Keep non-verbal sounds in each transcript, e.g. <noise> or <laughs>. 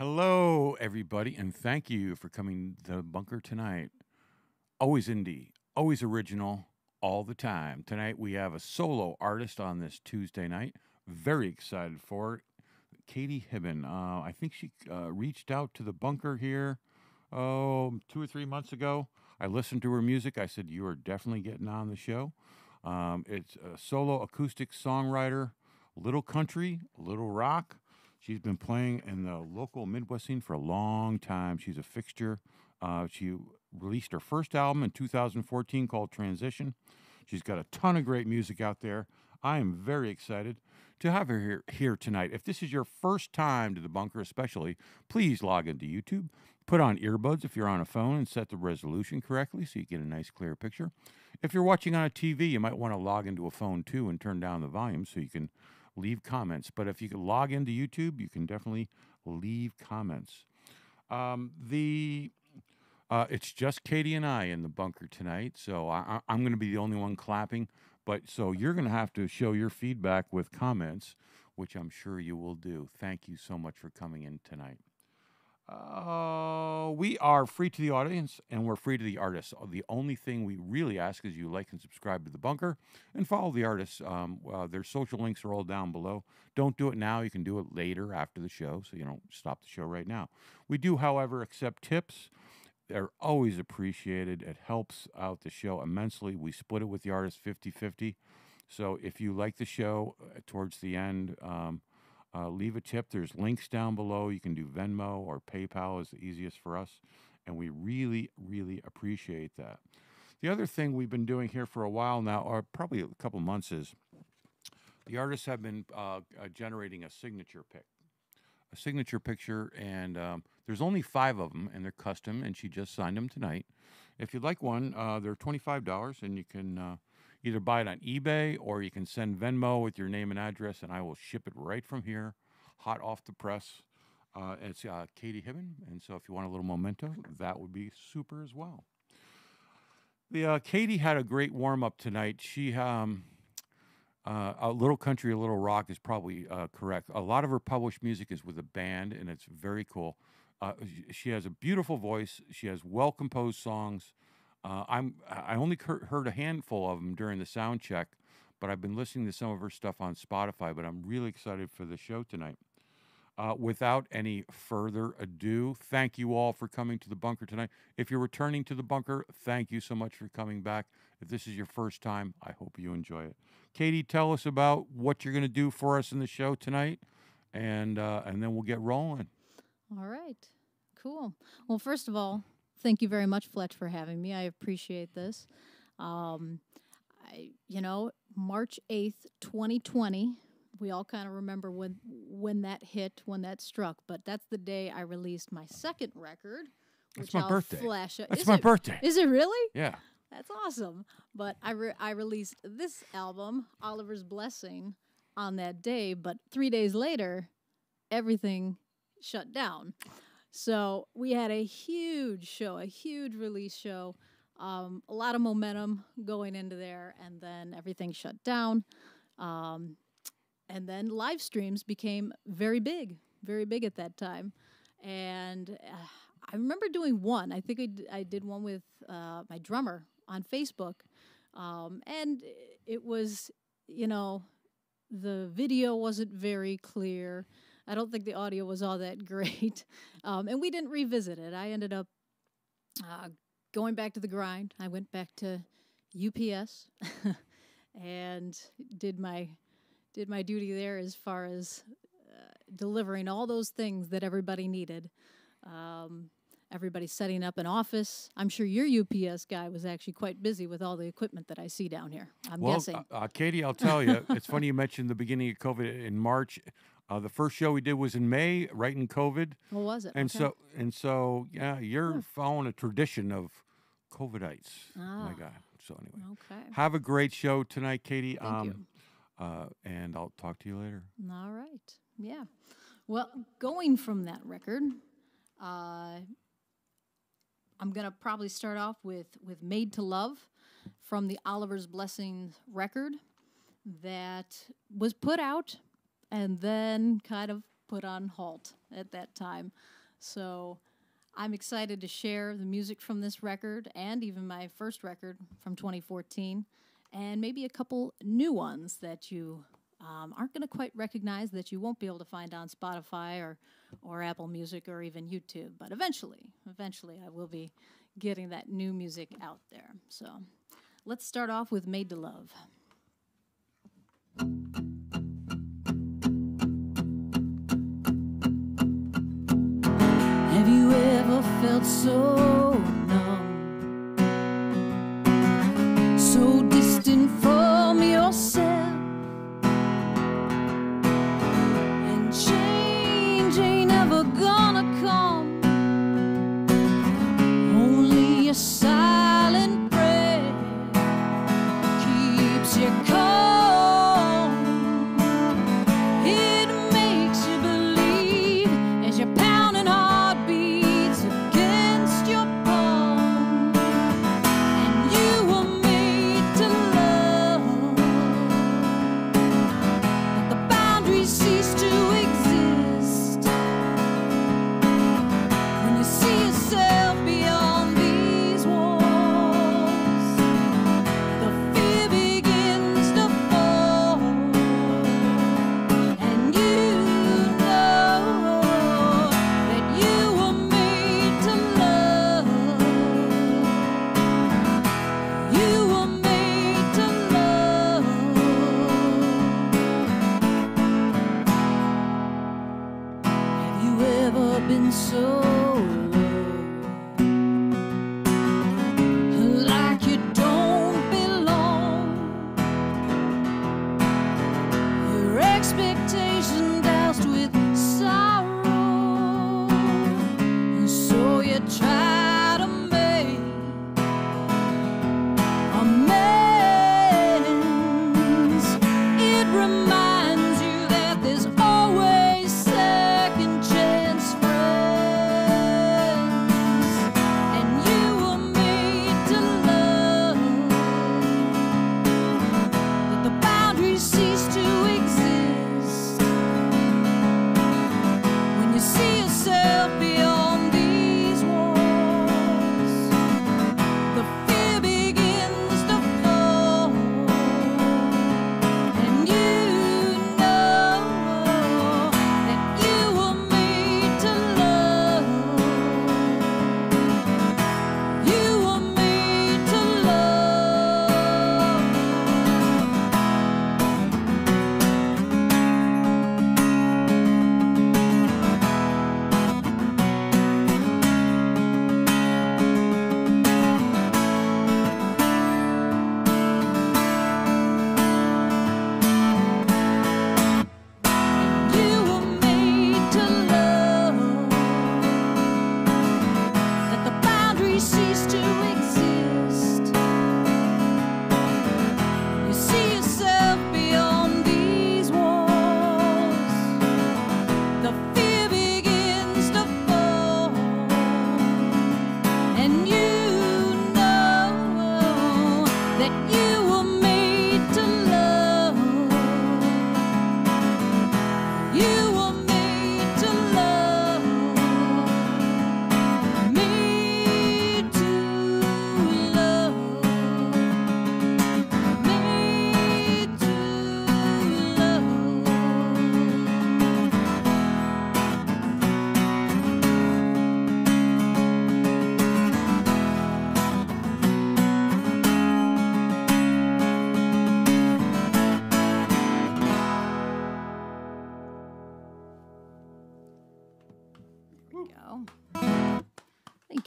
Hello, everybody, and thank you for coming to the bunker tonight. Always indie, always original, all the time. Tonight we have a solo artist on this Tuesday night. Very excited for it. Katie Hibben. Uh, I think she uh, reached out to the bunker here, oh, two or three months ago. I listened to her music. I said, You are definitely getting on the show. Um, it's a solo acoustic songwriter, little country, little rock. She's been playing in the local Midwest scene for a long time. She's a fixture. Uh, she released her first album in 2014 called Transition. She's got a ton of great music out there. I am very excited to have her here, here tonight. If this is your first time to the bunker, especially, please log into YouTube. Put on earbuds if you're on a phone and set the resolution correctly so you get a nice clear picture. If you're watching on a TV, you might want to log into a phone too and turn down the volume so you can leave comments. But if you can log into YouTube, you can definitely leave comments. Um, the uh, it's just Katie and I in the bunker tonight, so I, I'm going to be the only one clapping. But so you're going to have to show your feedback with comments, which I'm sure you will do. Thank you so much for coming in tonight. Uh, we are free to the audience and we're free to the artists. Uh, The only thing we really ask is you like and subscribe to the bunker and follow the artists. Um, uh, their social links are all down below. Don't do it now. You can do it later after the show, so you don't stop the show right now. We do, however, accept tips. They're always appreciated. It helps out the show immensely. We split it with the artist 50 50. So if you like the show uh, towards the end, um, uh, leave a tip. There's links down below. You can do Venmo or PayPal is the easiest for us, and we really, really appreciate that. The other thing we've been doing here for a while now, or probably a couple months, is the artists have been uh, uh, generating a signature pick, a signature picture, and um, there's only five of them, and they're custom. And she just signed them tonight. If you'd like one, uh, they're twenty-five dollars, and you can uh, either buy it on eBay or you can send Venmo with your name and address, and I will ship it right from here, hot off the press. Uh, it's uh, Katie Hibben, and so if you want a little memento, that would be super as well. The uh, Katie had a great warm up tonight. She um, uh, a little country, a little rock is probably uh, correct. A lot of her published music is with a band, and it's very cool. Uh, she has a beautiful voice. She has well composed songs. Uh, I'm I only heard a handful of them during the sound check, but I've been listening to some of her stuff on Spotify. But I'm really excited for the show tonight. Uh, without any further ado, thank you all for coming to the bunker tonight. If you're returning to the bunker, thank you so much for coming back. If this is your first time, I hope you enjoy it. Katie, tell us about what you're going to do for us in the show tonight, and uh, and then we'll get rolling. All right. Cool. Well, first of all, thank you very much, Fletch, for having me. I appreciate this. Um, I, you know, March 8th, 2020, we all kind of remember when when that hit, when that struck, but that's the day I released my second record. That's which my I'll birthday. Flash. That's Is my it- birthday. Is it really? Yeah. That's awesome. But I re- I released this album, Oliver's Blessing, on that day. But three days later, everything shut down. So we had a huge show, a huge release show, um, a lot of momentum going into there, and then everything shut down. Um, and then live streams became very big, very big at that time. And uh, I remember doing one. I think I, did one with uh, my drummer on Facebook. Um, and it was, you know, the video wasn't very clear. I don't think the audio was all that <laughs> great. Um, and we didn't revisit it. I ended up uh, going back to the grind. I went back to UPS <laughs> and did my did my duty there as far as uh, delivering all those things that everybody needed. Um, everybody setting up an office. I'm sure your UPS guy was actually quite busy with all the equipment that I see down here. I'm well, guessing. Uh, uh, Katie, I'll tell you, it's funny you mentioned the beginning of COVID in March. Uh, the first show we did was in May, right in COVID, what was it? and Okay. so and so, yeah, you're Huh. following a tradition of COVIDites. Oh my Ah. God. So anyway, Okay. have a great show tonight, Katie. Thank um, you. Uh, and I'll talk to you later. All right. Yeah. Well, going from that record, uh, I'm gonna probably start off with with "Made to Love" from the Oliver's Blessing record that was put out and then kind of put on halt at that time. So I'm excited to share the music from this record and even my first record from 2014, and maybe a couple new ones that you um, aren't going to quite recognize that you won't be able to find on Spotify or, or Apple Music or even YouTube. But eventually, eventually, I will be getting that new music out there. So let's start off with Made to Love. Felt so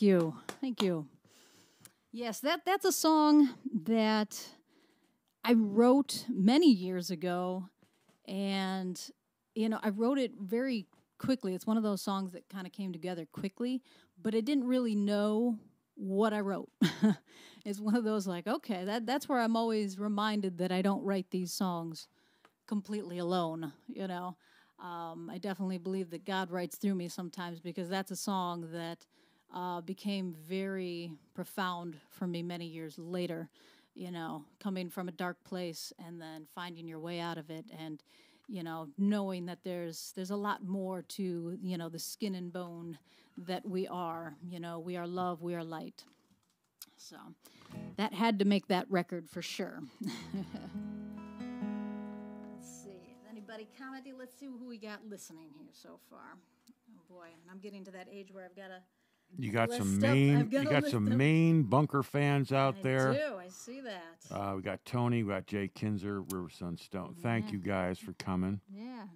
you. Thank you. Yes, that that's a song that I wrote many years ago and you know, I wrote it very quickly. It's one of those songs that kind of came together quickly, but I didn't really know what I wrote. <laughs> it's one of those like, okay, that that's where I'm always reminded that I don't write these songs completely alone, you know. Um, I definitely believe that God writes through me sometimes because that's a song that uh, became very profound for me many years later. You know, coming from a dark place and then finding your way out of it, and you know, knowing that there's there's a lot more to you know the skin and bone that we are. You know, we are love, we are light. So that had to make that record for sure. <laughs> Let's see. Anybody commenting? Let's see who we got listening here so far. Oh boy, and I'm getting to that age where I've got to. You got some List up- main. You got some of- main bunker fans out I there. do. I see that. Uh, we got Tony. We got Jay Kinzer, River Sunstone. Thank you guys for coming. yeah.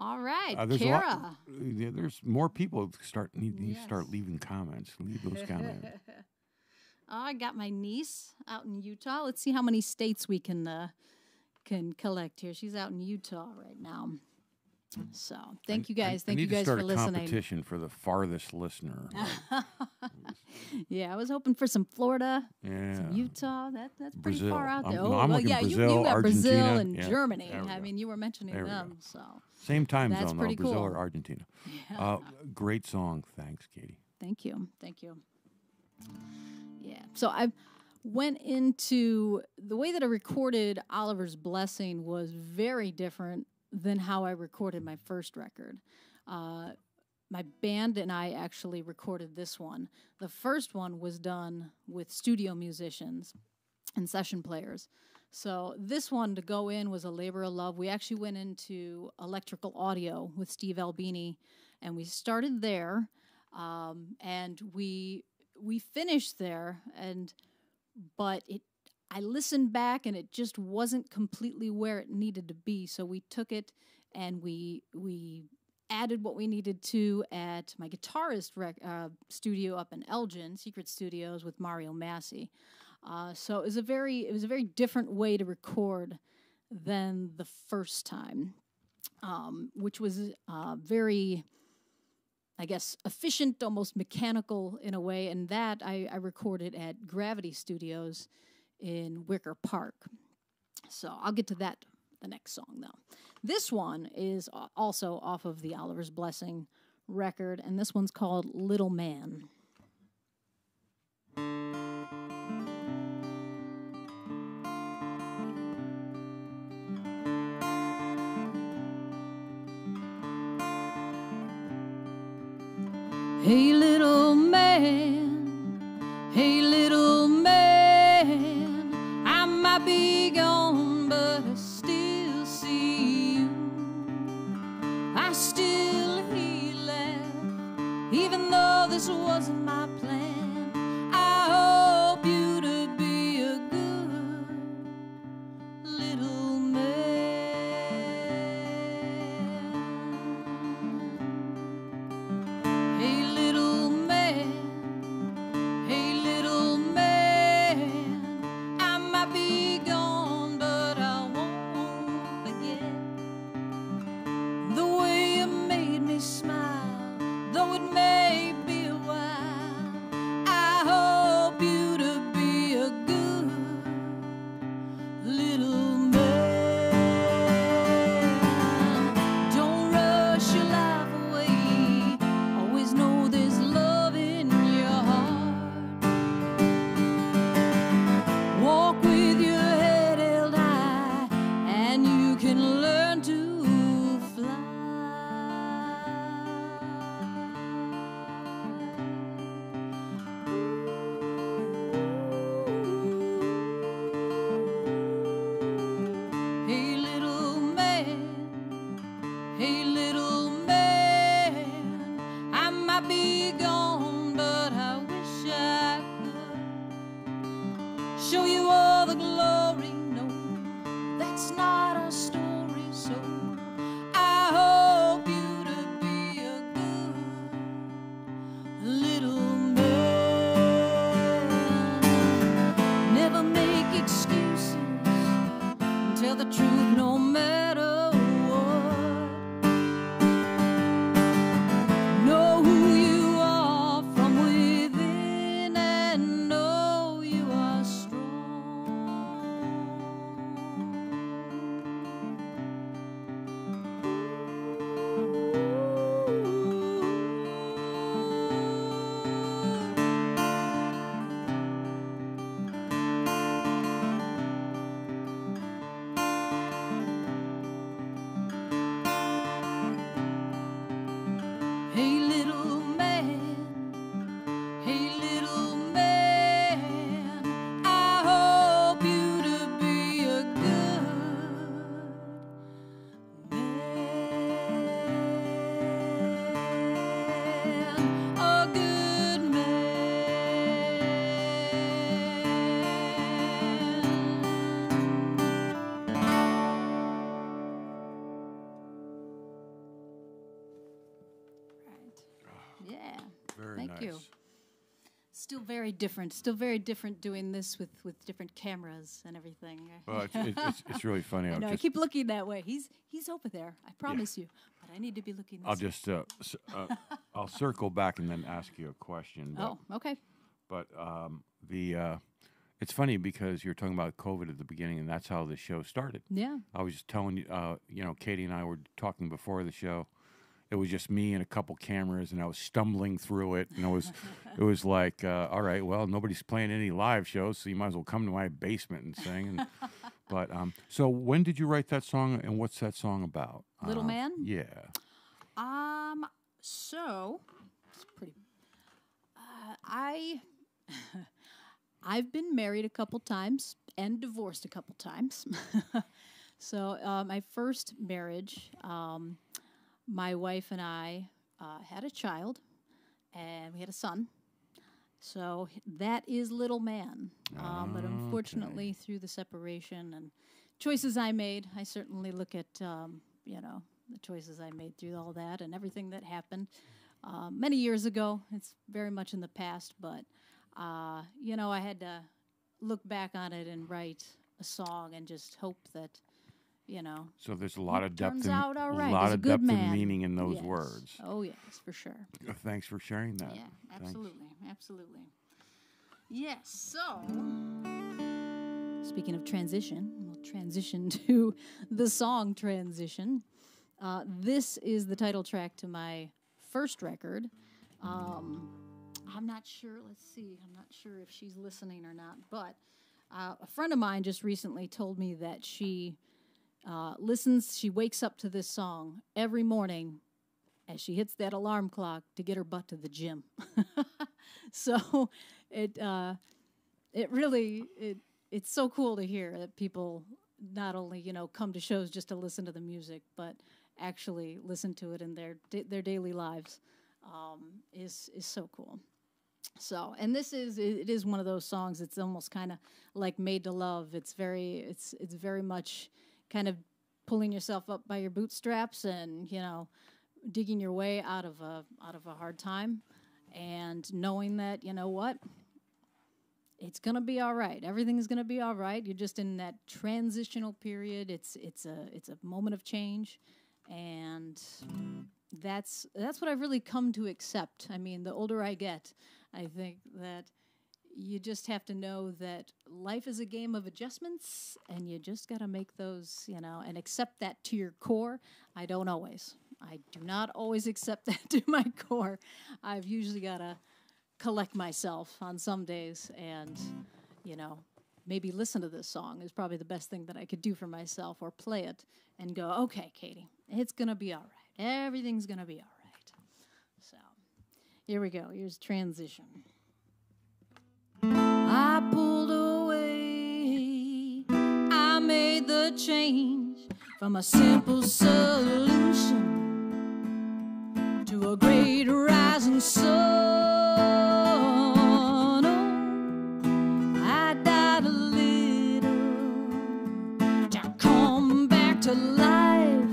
All right, Uh, there's a Kara. lot. Yeah, there's more people start need, need to start leaving comments. Leave those comments. <laughs> Oh, I got my niece out in Utah. Let's see how many states we can uh, can collect here. She's out in Utah right now. So thank you guys. I Thank you need to guys for a listening. competition for the farthest listener. <laughs> Yeah, I was hoping for some Florida, yeah. some Utah. That that's pretty Brazil. far out I'm- oh, I'm well, yeah, you, Brazil, you got Brazil and Yeah, Germany. I mean, you were mentioning There them, so Same time That's zone though, pretty Brazil cool. or Argentina. Uh, great song. Thanks, Katie. Thank you. Thank you. Yeah. So I went into the way that I recorded Oliver's Blessing was very different than how I recorded my first record. Uh, my band and I actually recorded this one. The first one was done with studio musicians and session players. So this one to go in was a labor of love. We actually went into electrical audio with Steve Albini, and we started there, um, and we we finished there. And but it, I listened back, and it just wasn't completely where it needed to be. So we took it and we we added what we needed to at my guitarist rec- uh, studio up in Elgin, Secret Studios with Mario Massey. Uh, so it was a very it was a very different way to record than the first time, um, which was uh, very, I guess, efficient, almost mechanical in a way. And that I, I recorded at Gravity Studios in Wicker Park. So I'll get to that the next song though. This one is also off of the Oliver's Blessing record, and this one's called Little Man. Hey, little gone, but I wish I could show you all the glory. No, that's not our story, so I hope you to be a good little man. Never make excuses, tell the truth, no very different. Still very different doing this with with different cameras and everything. Well, it's, it's, it's, really <laughs> funny. I know. I keep looking that way. He's he's over there. I promise you. But I need to be looking. This I'll way. just uh, uh, <laughs> I'll circle back and then ask you a question. But, Oh, okay. but um, the uh, it's funny because you're talking about COVID at the beginning, and that's how the show started. Yeah. I was just telling you, uh, you know, Katie and I were talking before the show. It was just me and a couple cameras, and I was stumbling through it, and it was, it was like, uh, all right, well, nobody's playing any live shows, so you might as well come to my basement and sing. And, <laughs> but um, so when did you write that song, and what's that song about? Little Um, Man? Yeah. Um. So it's pretty. Uh, I. <laughs> I've been married a couple times and divorced a couple times. <laughs> so uh, my first marriage, um, my wife and I uh, had a child, and we had a son. So that is little man. Um, but unfortunately, through the separation and choices I made, I certainly look at um, you know the choices I made through all that and everything that happened uh, many years ago. It's very much in the past, but uh, you know I had to look back on it and write a song and just hope that you know So there's a lot of depth turns and out all right. a lot He's a of good depth man. and meaning in those Yes. words. Oh yes, for sure. <laughs> Thanks for sharing that. Yeah, Thanks. absolutely, absolutely. Yes. So, speaking of transition, we'll transition <laughs> to the song transition. Uh, this is the title track to my first record. Um, I'm not sure. Let's see. I'm not sure if she's listening or not. But uh, a friend of mine just recently told me that she uh, listens. She wakes up to this song every morning as she hits that alarm clock to get her butt to the gym. <laughs> so it uh, it really it it's so cool to hear that people not only you know come to shows just to listen to the music, but actually listen to it in their their daily lives um, is is so cool. So, and this is it is one of those songs. It's almost kind of like made to love. It's very it's it's very much kind of pulling yourself up by your bootstraps and you know digging your way out of a out of a hard time and knowing that you know what? It's gonna be all right. Everything's gonna be all right. You're just in that transitional period. It's it's a it's a moment of change. And that's that's what i've really come to accept. I mean the older i get i think that you just have to know that life is a game of adjustments and you just got to make those, you know, and accept that to your core. I don't always. I do not always accept <laughs> that to my core. I've usually got to collect myself on some days and, you know, maybe listen to this song is probably the best thing that I could do for myself or play it and go, okay, Katie, it's going to be all right. Everything's going to be all right. So here we go. Here's transition. Made the change from a simple solution to a great rising sun. Oh, I died a little to come back to life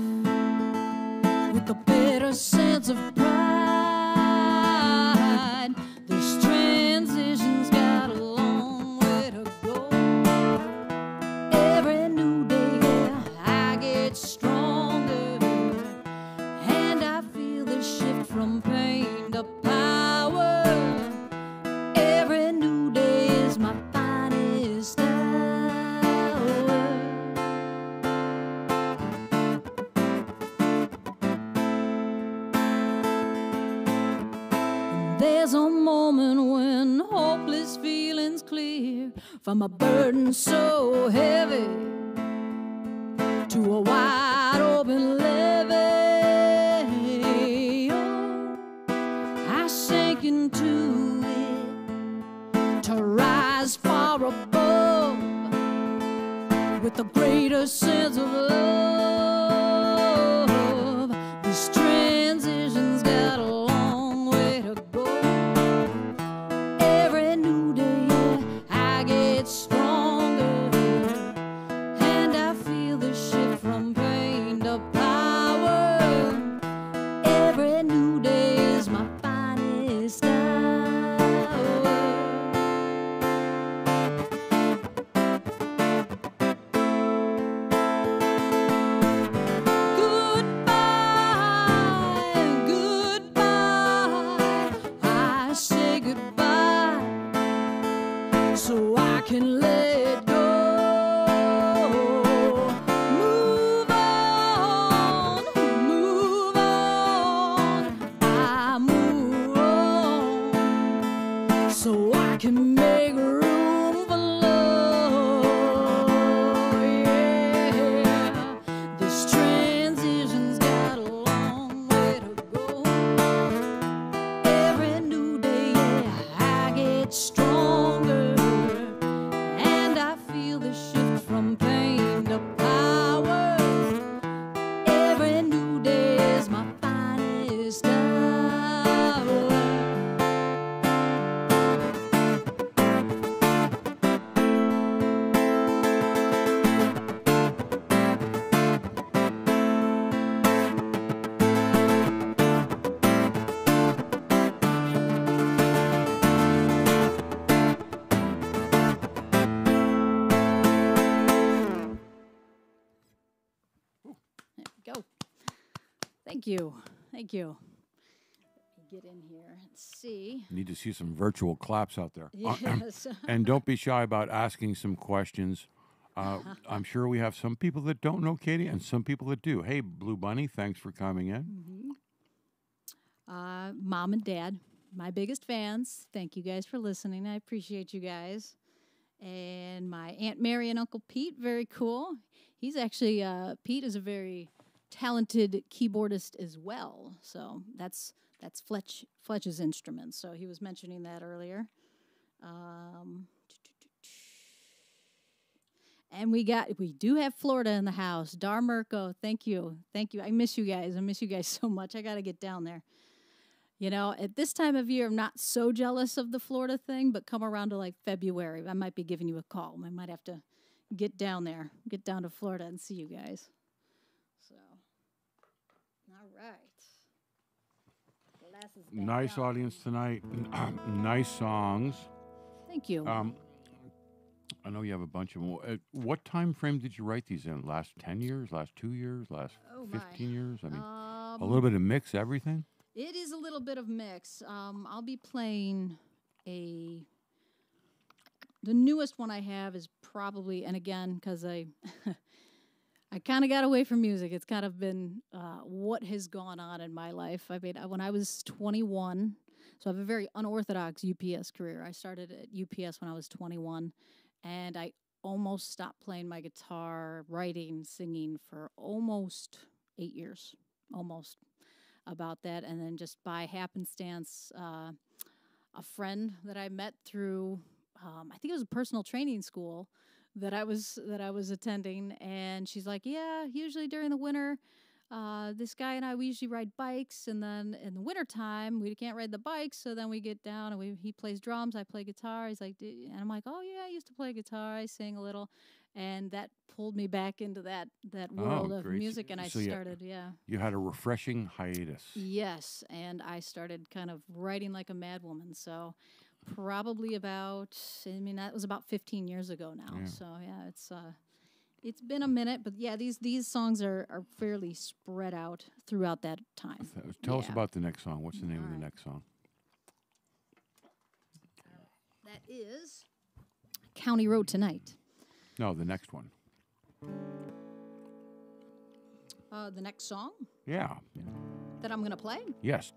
with a better sense of from a burden so heavy to a wide open levee. Oh, I sank into it to rise far above with a greater sense of love. I can make Thank you. Thank you. Let me get in here and see. Need to see some virtual claps out there. Uh, Yes. <laughs> and don't be shy about asking some questions. Uh, <laughs> I'm sure we have some people that don't know Katie and some people that do. Hey, Blue Bunny, thanks for coming in. uh, mom and dad, my biggest fans. Thank you guys for listening. I appreciate you guys. And my Aunt Mary and Uncle Pete, very cool. He's actually, uh, Pete is a very talented keyboardist as well. So that's that's Fletch Fletch's instrument. So he was mentioning that earlier. Um, and we got we do have Florida in the house. Dar Mirko, thank you, thank you. I miss you guys. I miss you guys <laughs> so much. I got to get down there. You know, at this time of year, I'm not so jealous of the Florida thing, but come around to like February, I might be giving you a call. I might have to get down there, get down to Florida and see you guys. So, all right. Glasses back Nice audience tonight. <clears throat> nice songs. Thank you. Um, I know you have a bunch of them. Uh, What time frame did you write these in? Last 10 years? Last two years? Last Oh, 15 years? I mean, um, a little bit of mix, everything? It is a little bit of mix. Um, I'll be playing a. The newest one I have is probably, and again, because I, <laughs> I kind of got away from music. It's kind of been uh, what has gone on in my life. I mean, I- when I was 21, so I have a very unorthodox UPS career. I started at UPS when I was 21, and I almost stopped playing my guitar, writing, singing for almost eight years, almost about that, and then just by happenstance, uh, a friend that I met through, um, I think it was a personal training school that I was that I was attending, and she's like, "Yeah, usually during the winter." Uh, this guy and I, we usually ride bikes, and then in the wintertime, we can't ride the bikes, so then we get down and we he plays drums, I play guitar. He's like, "D-" and I'm like, oh yeah, I used to play guitar, I sing a little, and that pulled me back into that that world of Oh, great. music, and I So you- started, yeah. You had a refreshing hiatus. Yes, and I started kind of writing like a madwoman. So probably about I mean that was about 15 years ago now. Yeah. So yeah, it's uh it's been a minute, but yeah, these these songs are are fairly spread out throughout that time. Tell us about the next song. What's the name of the next song? That is County Road Tonight. No, the next one. Uh, the next song Yeah. that I'm going to play. Yes.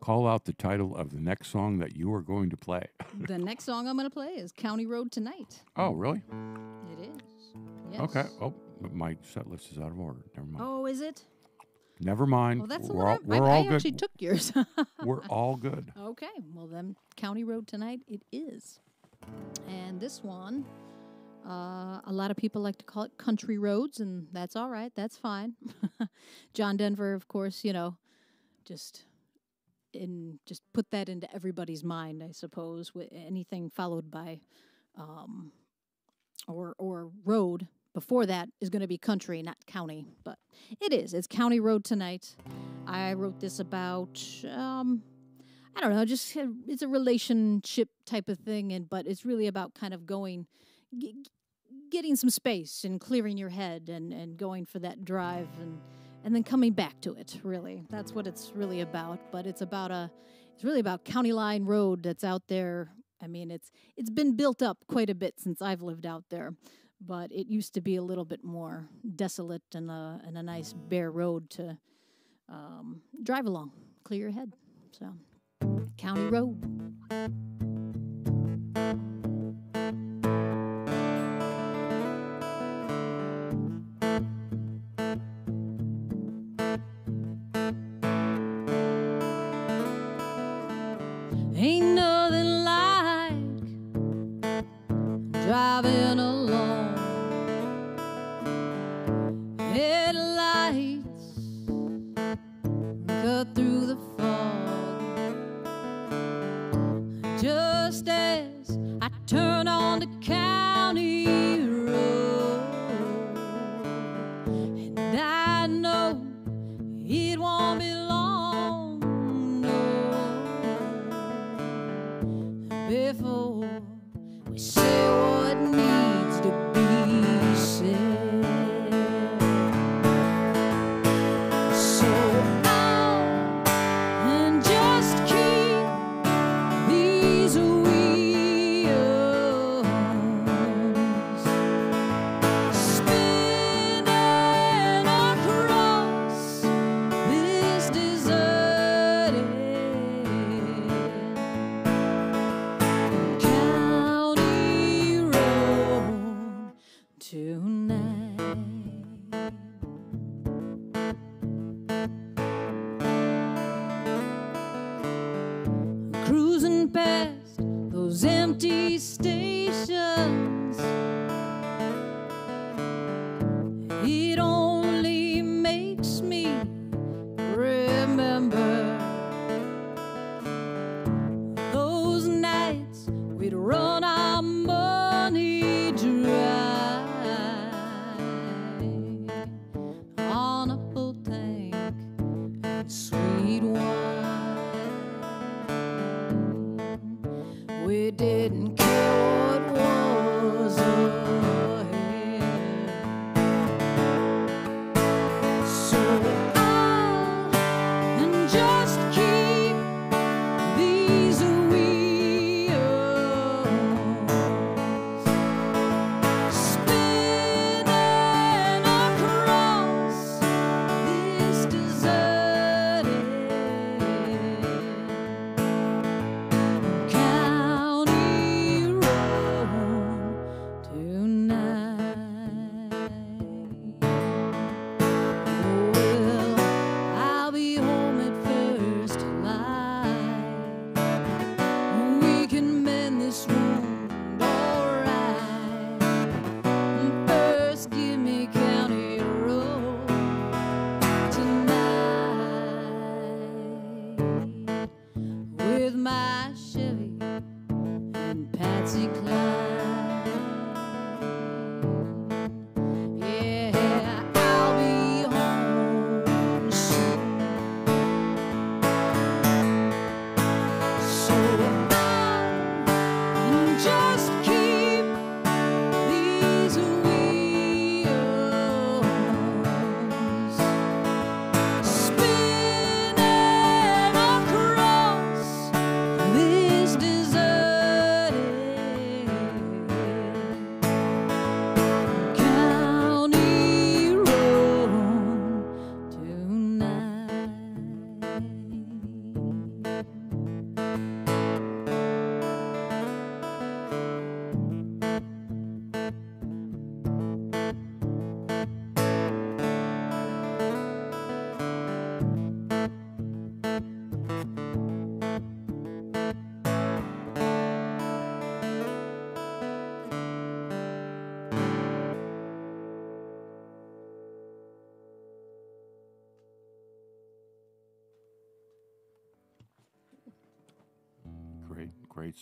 Call out the title of the next song that you are going to play. <laughs> the next song I'm going to play is County Road Tonight. Oh, really? It is. Yes. Okay. Oh, but my set list is out of order. Never mind. Oh, is it? Never mind. Well, that's we're all, we're I, all I good. actually took yours. <laughs> we're all good. Okay, well then, County Road tonight it is, and this one, uh, a lot of people like to call it country roads, and that's all right. That's fine. <laughs> John Denver, of course, you know, just in just put that into everybody's mind, I suppose. With anything followed by, um, or or road before that is going to be country, not county, but it is. It's County Road tonight. I wrote this about. Um, I don't know, just uh, it's a relationship type of thing, and but it's really about kind of going, getting some space and clearing your head, and and going for that drive, and and then coming back to it. Really, that's what it's really about. But it's about a, it's really about County Line Road that's out there. I mean, it's it's been built up quite a bit since I've lived out there, but it used to be a little bit more desolate and a and a nice bare road to um, drive along, clear your head. So. County Road.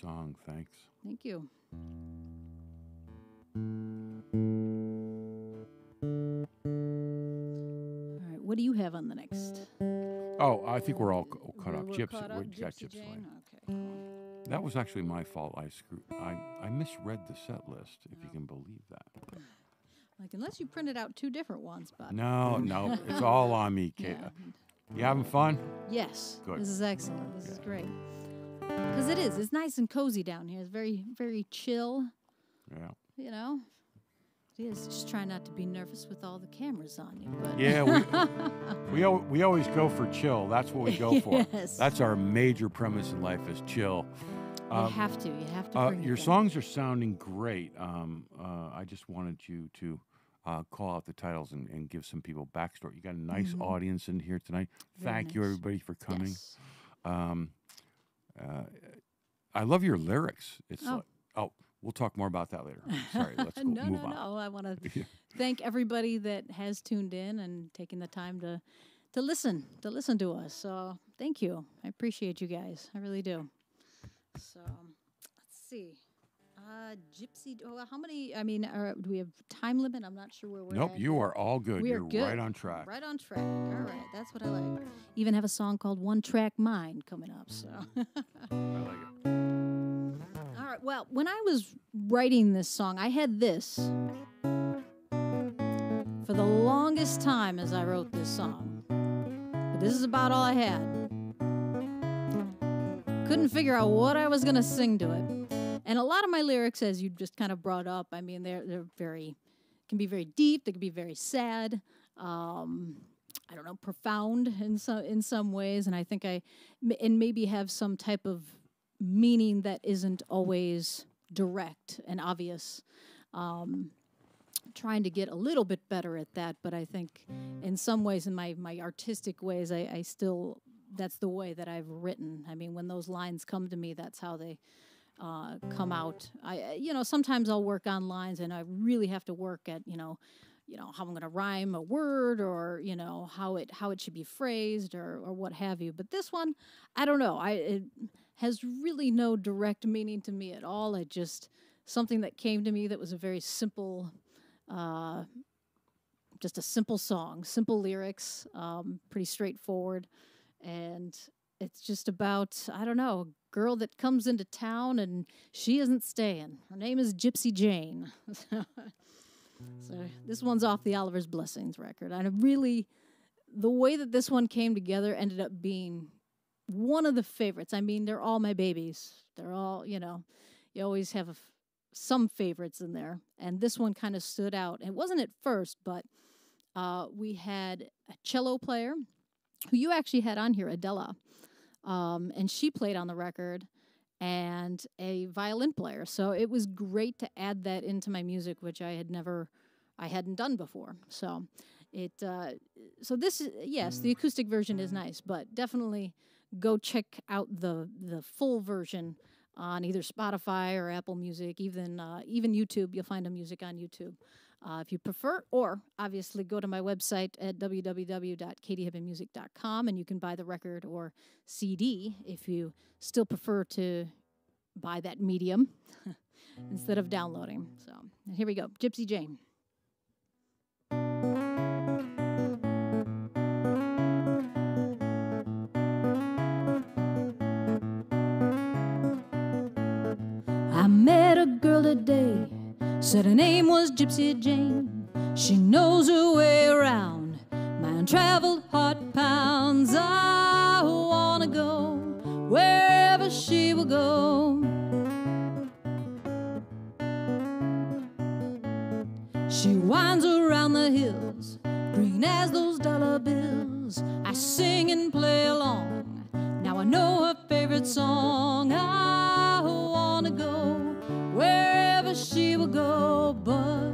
Song. Thanks. Thank you. All right, what do you have on the next? Oh, I think we're all caught up. We're Gypsy, caught up, got Gypsy Gypsy Jane? Okay. That was actually my fault. I screwed. I, I misread the set list. If you oh. can believe that. Like, unless you printed out two different ones, but No, no, <laughs> it's all on me, Kate. yeah. You having fun? Yes. Good. This is excellent. This is great. Because it is. It's nice and cozy down here. It's very, very chill. Yeah. You know. It is. Just try not to be nervous with all the cameras on you. But Yeah, we <laughs> we, al- we always go for chill. That's what we go for. Yes. That's our major premise in life is chill. you Um, have to. You have to. Uh, your songs are sounding great. Um, uh, I just wanted you to uh, call out the titles and, and give some people backstory. You got a nice Mhm. audience in here tonight. Very Thank you, everybody, for coming. Yes. Um, uh, I love your lyrics. It's Oh. like, oh, we'll talk more about that later. <laughs> Sorry, let's go, <laughs> no, move no, on. no. I want to <laughs> thank everybody that has tuned in and taken the time to to listen to listen to us. So thank you. I appreciate you guys. I really do. So let's see. Uh, Gypsy. Oh, how many? I mean, are, do we have time limit? I'm not sure where we're Nope, at. you are all good. We are You're good. right on track. Right on track. All right, that's what I like. Even have a song called "One Track Mind" coming up. So. <laughs> I like it. All right. Well, when I was writing this song, I had this for the longest time as I wrote this song. But this is about all I had. Couldn't figure out what I was going to sing to it. And a lot of my lyrics, as you just kind of brought up, I mean, they're, they're very, can be very deep, they can be very sad. Um, I don't know, profound in some in some ways, and I think I and maybe have some type of meaning that isn't always direct and obvious. Um, trying to get a little bit better at that, but I think in some ways, in my my artistic ways, I, I still that's the way that I've written. I mean, when those lines come to me, that's how they uh, come out. I you know sometimes I'll work on lines and I really have to work at you know you know how I'm going to rhyme a word or you know how it how it should be phrased or or what have you. But this one, I don't know. I it has really no direct meaning to me at all. It just something that came to me that was a very simple. Uh, just a simple song, simple lyrics, um, pretty straightforward, and it's just about I don't know, girl that comes into town and she isn't staying. Her name is Gypsy Jane. <laughs> so this one's off the Oliver's Blessings record. And really, the way that this one came together ended up being one of the favorites. I mean, they're all my babies. They're all you know. You always have some favorites in there, and this one kind of stood out. It wasn't at first, but uh, we had a cello player who you actually had on here, Adela, um, and she played on the record, and a violin player. So it was great to add that into my music, which I had never, I hadn't done before. So it, uh, so this, is, yes, the acoustic version is nice, but definitely go check out the the full version on either Spotify or Apple Music, even uh, even YouTube. You'll find the music on YouTube uh, if you prefer, or obviously go to my website at www.katiehibbenmusic.com and you can buy the record or CD if you still prefer to buy that medium <laughs> instead of downloading. So here we go, Gypsy Jane. I met a girl today, said her name was Gypsy Jane. She knows her way around my untraveled heart pounds. I wanna go wherever she will go. She winds around the hills, green as those dollar bills. I sing and play along. Now I know her favorite song. I wanna go wherever she will go, but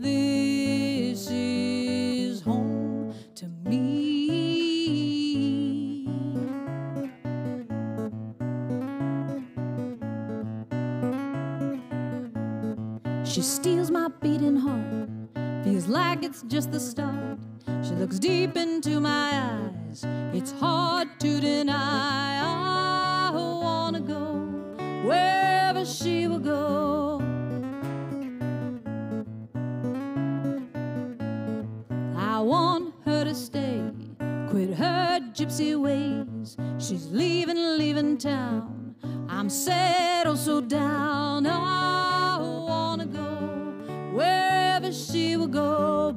this is home to me. She steals my beating heart, feels like it's just the start. She looks deep into my eyes, it's hard to deny. I wanna go wherever she will go. Gypsy ways. She's leaving, leaving town. I'm oh so down. I wanna go wherever she will go,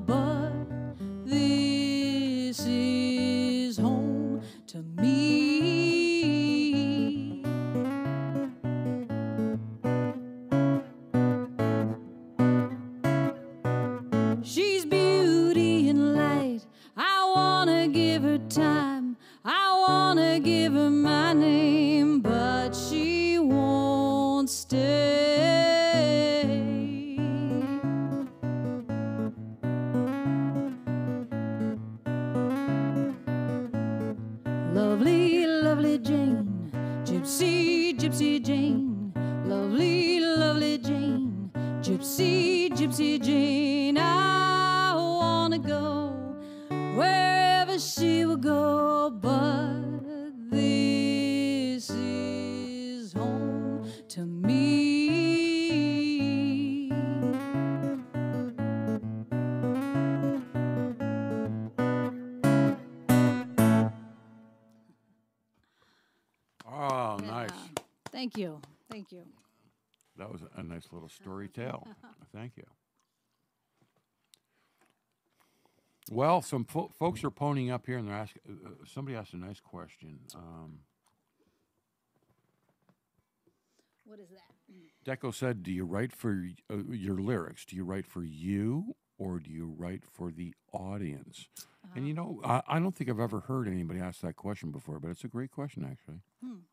nice little story tale. <laughs> Thank you. Well, some fo- folks are poning up here, and they're asking. Uh, uh, somebody asked a nice question. Um, What is that? Deco said, "Do you write for uh, your lyrics? Do you write for you, or do you write for the audience?" And you know, I, I don't think I've ever heard anybody ask that question before, but it's a great question, actually. Um,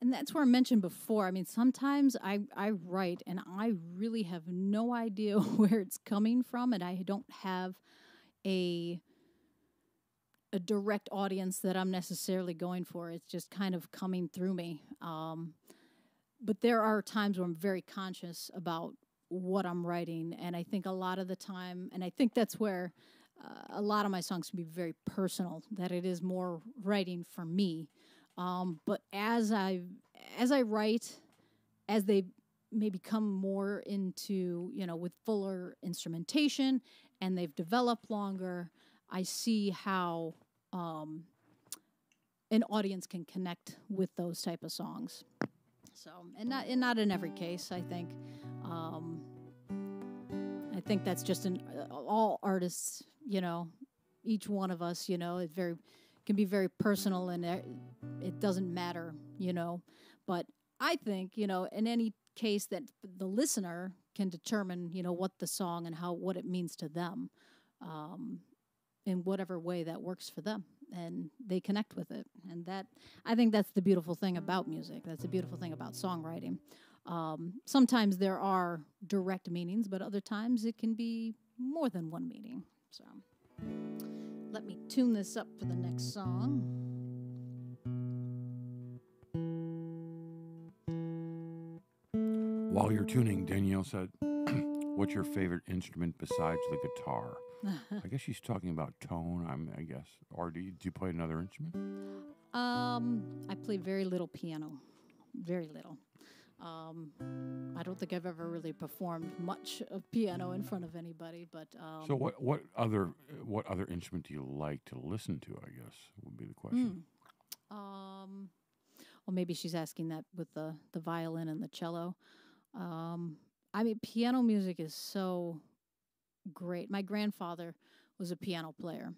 and that's where I mentioned before. I mean, sometimes I, I write and I really have no idea <laughs> where it's coming from, and I don't have a a direct audience that I'm necessarily going for. It's just kind of coming through me. Um, but there are times where I'm very conscious about what I'm writing, and I think a lot of the time, and I think that's where uh, a lot of my songs can be very personal. That it is more writing for me. Um, but as I as I write, as they maybe come more into you know with fuller instrumentation and they've developed longer, I see how um, an audience can connect with those type of songs. So, and not and not in every case, I think. Um, I think that's just an all artists, you know, each one of us, you know, it very can be very personal and it, doesn't matter, you know. But I think, you know, in any case that the listener can determine, you know, what the song and how what it means to them, um, in whatever way that works for them, and they connect with it, and that I think that's the beautiful thing about music. That's the beautiful thing about songwriting. Um, sometimes there are direct meanings, but other times it can be more than one meaning. So let me tune this up for the next song. While you're tuning, Danielle said, <clears throat> "What's your favorite instrument besides the guitar?" <laughs> I guess she's talking about tone. I'm, I guess, or do you, do you play another instrument? Um, I play very little piano, very little. Um, I don't think I've ever really performed much of piano in front of anybody, but um, So what what other what other instrument do you like to listen to? I guess would be the question. Um, well, maybe she's asking that with the the violin and the cello. Um, I mean, piano music is so great. My grandfather was a piano player,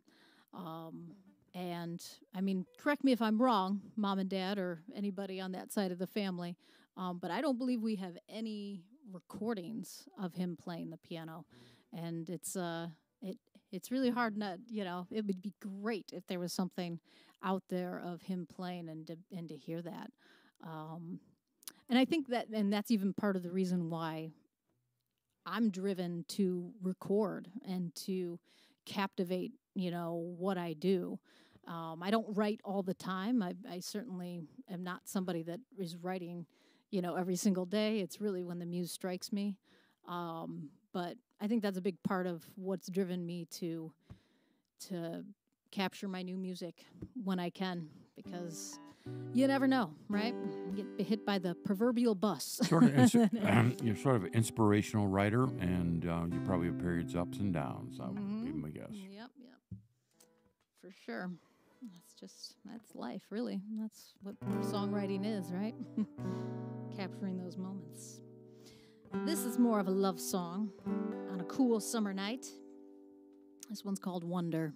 um, and I mean, correct me if I'm wrong, mom and dad or anybody on that side of the family, um, but I don't believe we have any recordings of him playing the piano, and it's uh, it it's really hard not you know it would be great if there was something out there of him playing and to, and to hear that. Um, and i think that and that's even part of the reason why i'm driven to record and to captivate you know what i do. Um, i don't write all the time. I, I certainly am not somebody that is writing you know every single day it's really when the muse strikes me um, but I think that's a big part of what's driven me to to capture my new music when I can because you never know, right? Get hit by the proverbial bus. Sort of, <laughs> um, you're sort of an inspirational writer, and uh, you probably have periods ups and downs. I would be my guess. Yep, yep. For sure. That's just that's life, really. That's what songwriting is, right? <laughs> Capturing those moments. This is more of a love song on a cool summer night. This one's called Wonder.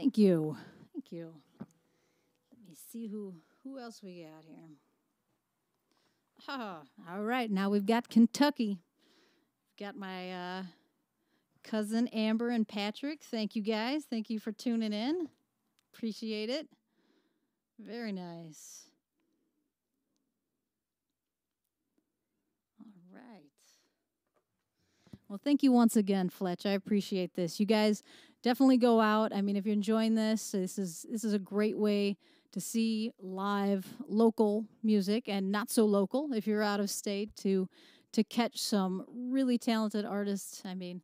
Thank you. Thank you. Let me see who who else we got here. Ah, all right. Now we've got Kentucky. Got my uh, cousin Amber and Patrick. Thank you guys. Thank you for tuning in. Appreciate it. Very nice. All right. Well, thank you once again, Fletch. I appreciate this. You guys definitely go out. I mean, if you're enjoying this, this is this is a great way to see live local music and not so local if you're out of state to to catch some really talented artists. I mean,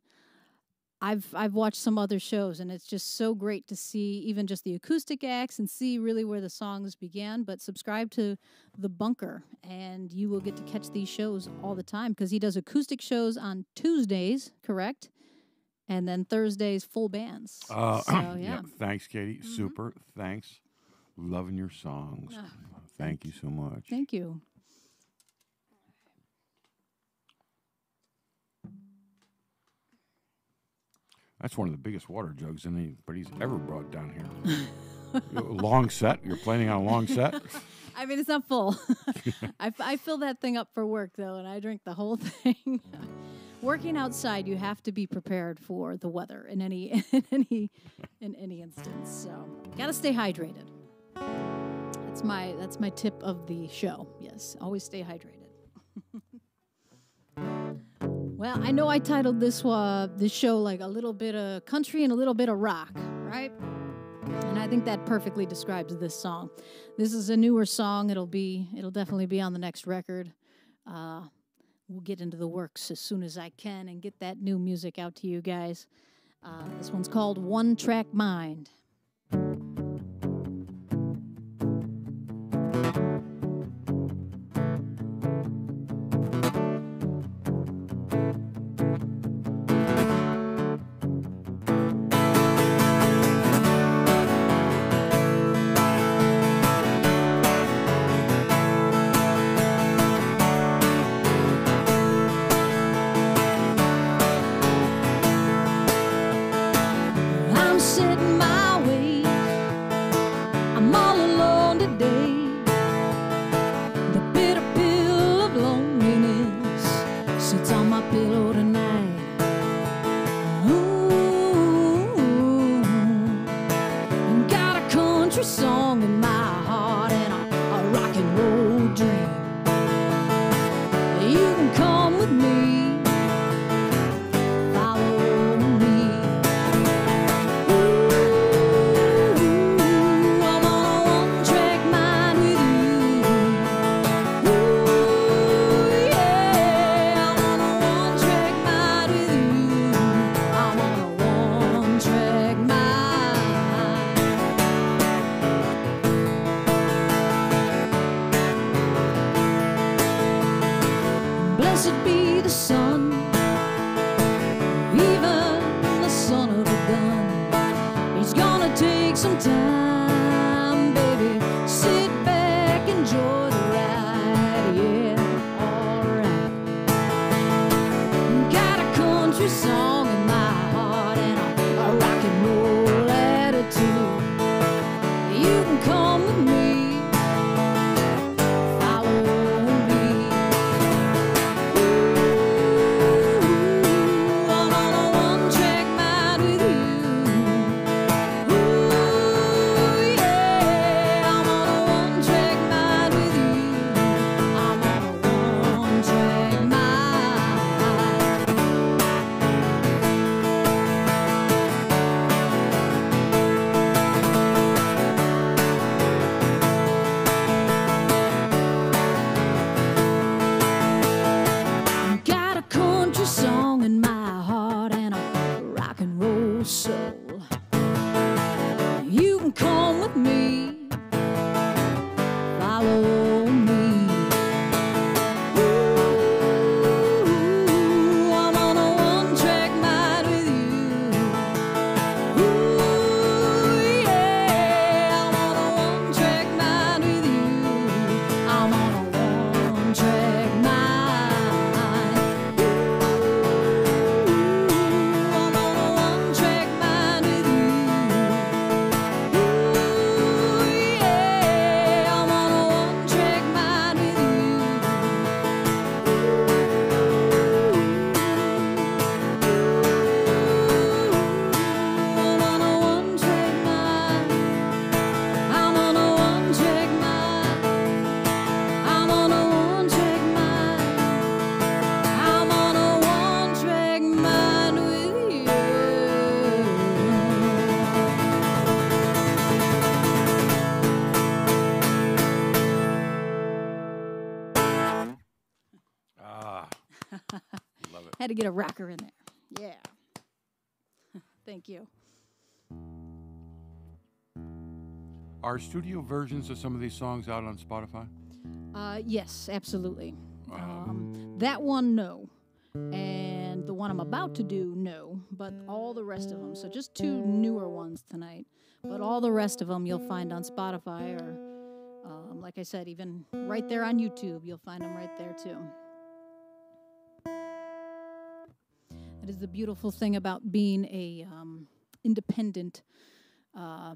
I've I've watched some other shows and it's just so great to see even just the acoustic acts and see really where the songs began. But subscribe to the Bunker and you will get to catch these shows all the time because he does acoustic shows on Tuesdays, correct? And then Thursdays full bands. Uh, so <clears throat> yeah. Thanks, Katie. Super. Thanks. Loving your songs. Ah, Thank you so much. Thank you. That's one of the biggest water jugs anybody's ever brought down here. <laughs> Long set. You're planning on a long set. <laughs> I mean, it's not full. <laughs> I, f- I fill that thing up for work though, and I drink the whole thing. Working outside, you have to be prepared for the weather in any <laughs> in any in any instance. So, gotta stay hydrated. That's my that's my tip of the show. Yes, always stay hydrated. <laughs> well, I know I titled this uh, this show like a little bit of country and a little bit of rock, right? And I think that perfectly describes this song. This is a newer song. It'll be it'll definitely be on the next record. Uh, we'll get into the works as soon as I can and get that new music out to you guys. Uh, this one's called One Track Mind. Rocker in there. Yeah. <laughs> Thank you. Are studio versions of some of these songs out on Spotify? Uh, yes, absolutely. Um, that one, no. And the one I'm about to do, no. But all the rest of them. So just two newer ones tonight. But all the rest of them you'll find on Spotify or, um, like I said, even right there on YouTube. You'll find them right there too. That is the beautiful thing about being a um, independent uh,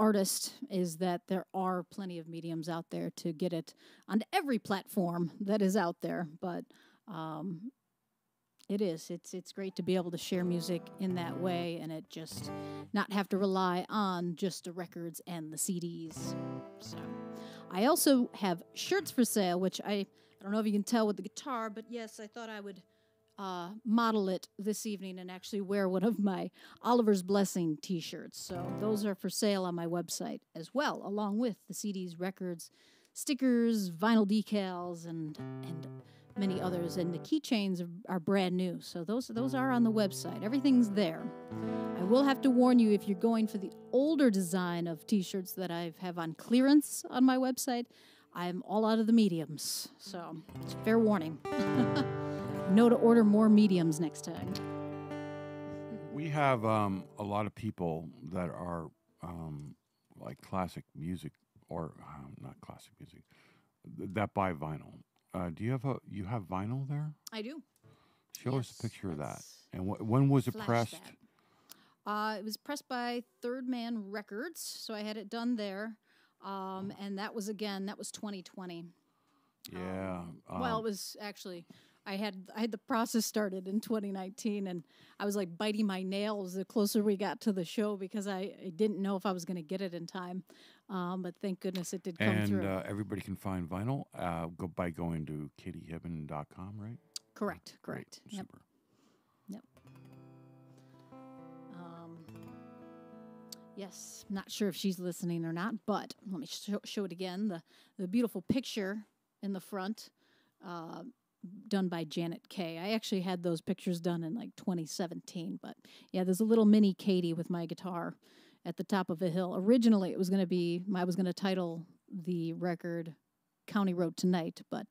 artist is that there are plenty of mediums out there to get it on every platform that is out there. But um, it is. It's it's great to be able to share music in that way, and it just not have to rely on just the records and the CDs. So, I also have shirts for sale, which I I don't know if you can tell with the guitar, but yes, I thought I would uh, model it this evening and actually wear one of my Oliver's Blessing t shirts. So those are for sale on my website as well, along with the CDs, records, stickers, vinyl decals, and, and many others. And the keychains are, are brand new. So those, those are on the website. Everything's there. I will have to warn you if you're going for the older design of t shirts that I have on clearance on my website. I'm all out of the mediums, so it's fair warning. <laughs> know to order more mediums next time. We have um, a lot of people that are um, like classic music or um, not classic music that buy vinyl. Uh, do you have a you have vinyl there? I do. Show us Yes, a picture of that. And wh- when was it pressed? Uh, it was pressed by Third Man Records, so I had it done there. Um, and that was again, that was 2020. Yeah. well, it um, was actually I had I had the process started in 2019, and I was like biting my nails the closer we got to the show because I, I didn't know if I was going to get it in time. Um, but thank goodness it did come and through. uh, everybody can find vinyl uh, go by going to katiehibben.com, right? correct, Great, correct. Yep. Super. Um, yes, not sure if she's listening or not, but let me show, show it again. The the beautiful picture in the front, uh, done by Janet Kay. I actually had those pictures done in like 2017, but yeah, there's a little mini Katie with my guitar at the top of a hill. Originally, it was going to be I was going to title the record "County Road Tonight," but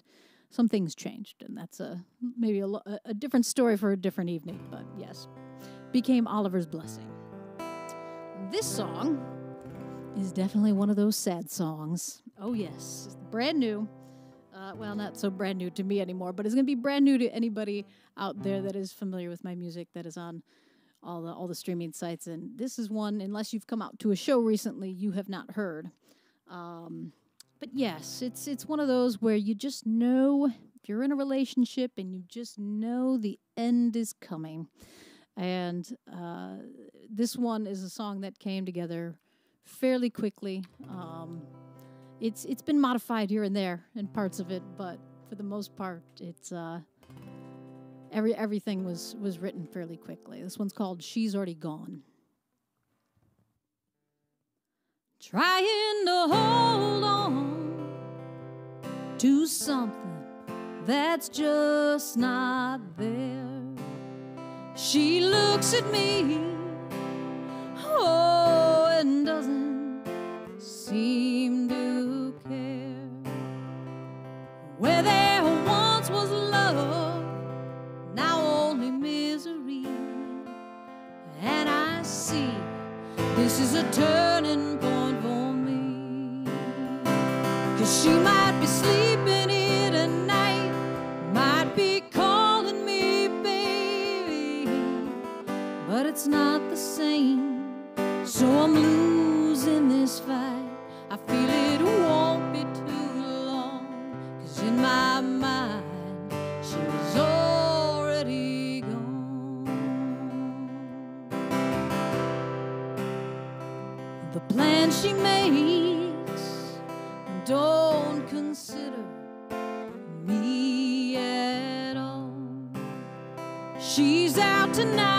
some things changed, and that's a maybe a, a- a different story for a different evening. But yes, became Oliver's blessing. This song is definitely one of those sad songs. Oh yes, brand new. Well, not so brand new to me anymore, but it's going to be brand new to anybody out there that is familiar with my music that is on all the all the streaming sites. And this is one, unless you've come out to a show recently, you have not heard. Um, but yes, it's it's one of those where you just know if you're in a relationship and you just know the end is coming. And uh, this one is a song that came together fairly quickly. Um, it's it's been modified here and there in parts of it, but for the most part, it's uh, every everything was was written fairly quickly. This one's called "She's Already Gone." Trying to hold on to something that's just not there. She looks at me, oh, and doesn't seem Where there once was love, now only misery. And I see this is a turning point tonight,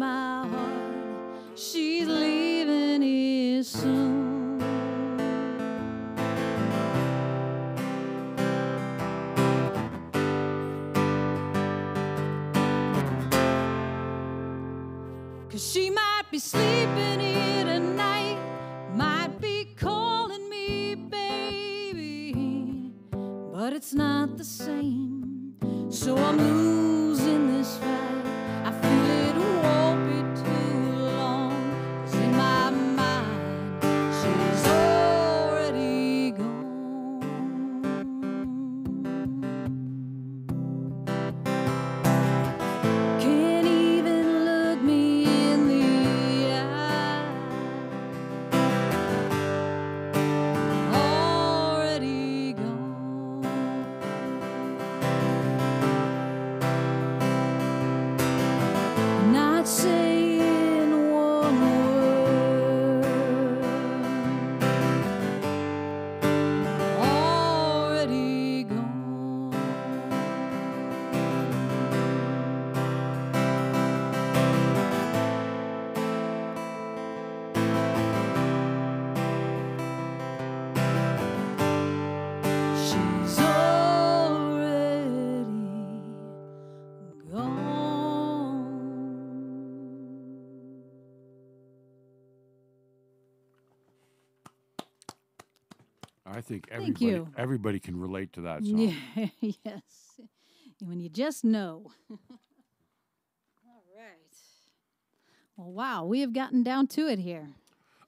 my think Thank everybody you. everybody can relate to that song. Yeah, <laughs> yes. When you just know. <laughs> All right. Well, wow, we have gotten down to it here.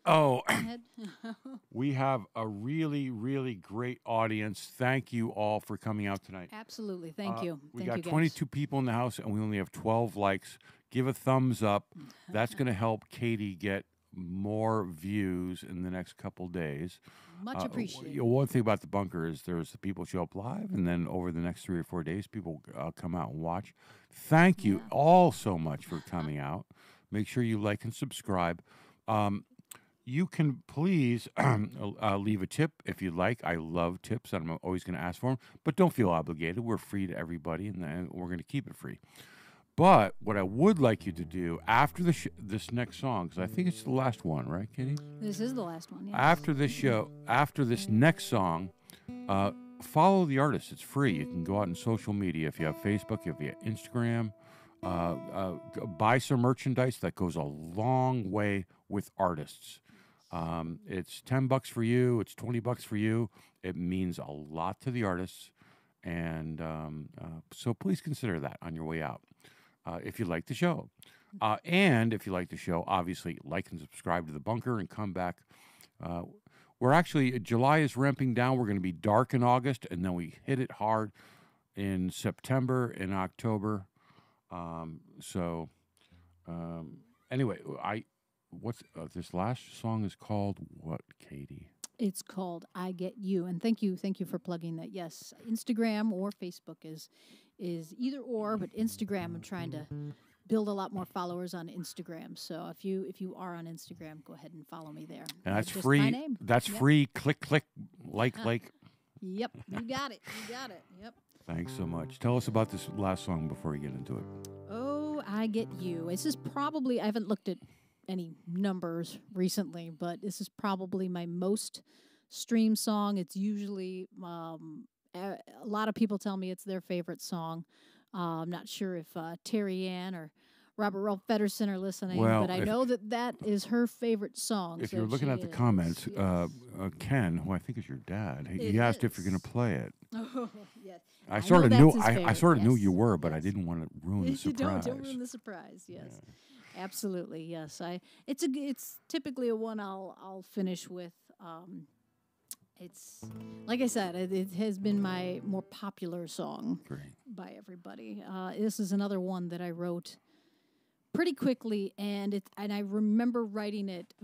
Oh, <clears throat> <laughs> we have a really, really great audience. Thank you all for coming out tonight. Absolutely. Thank Uh, you. We Thank got you 22 people in the house, and we only have 12 likes. Give a thumbs up. That's going to help Katie get more views in the next couple days. Much Uh, appreciated. you one thing about the bunker is there's the people show up live, and then over the next three or four days, people uh, come out and watch. Thank you Yeah. all so much for <laughs> coming out. Make sure you like and subscribe. Um, you can please <clears throat> uh, leave a tip if you'd like. I love tips, and I'm always going to ask for them. But don't feel obligated. We're free to everybody, and, and we're going to keep it free. But what I would like you to do after the sh- this next song, because I think it's the last one, right, Kitty? This is the last one. Yes. After this show, after this next song, uh, follow the artist. It's free. You can go out on social media if you have Facebook, if you have Instagram. Uh, uh, buy some merchandise that goes a long way with artists. Um, it's ten bucks for you. It's twenty bucks for you. It means a lot to the artists, and um, uh, so please consider that on your way out uh, if you like the show. Uh, and if you like the show, obviously like and subscribe to the bunker and come back. Uh, we're actually July is ramping down. We're going to be dark in August, and then we hit it hard in September and October. Um, so um, anyway, I what's uh, this last song is called what, Katie? It's called I Get You. And thank you, thank you for plugging that. Yes, Instagram or Facebook is is either or, but Instagram I'm trying to build a lot more followers on Instagram. So if you if you are on Instagram, go ahead and follow me there. And that's free. That's Yep. free. Click, click, like, Ah. like. Yep, you got it. You got it. Yep. Thanks so much. Tell us about this last song before we get into it. Oh, I get you. This is probably I haven't looked at any numbers recently, but this is probably my most streamed song. It's usually um, a, lot of people tell me it's their favorite song. Uh, I'm not sure if uh, Terry Ann or Robert Ralph Fedderson are listening, Well, but I if- know that that is her favorite song. If so you're looking at the is, comments, uh, yes. uh, Ken, who I think is your dad, he, he asked if you're going to play it. oh, <laughs> yes. I I sort of knew. I, I sort of knew you were, but I didn't want to <laughs> ruin the surprise. don't, don't ruin the surprise. Yes, absolutely. Yes, I. It's a. It's typically a one I'll I'll finish with. Um, it's like I said, it, it has been my more popular song Great. by everybody. Uh, this is another one that I wrote pretty quickly, and it and I remember writing it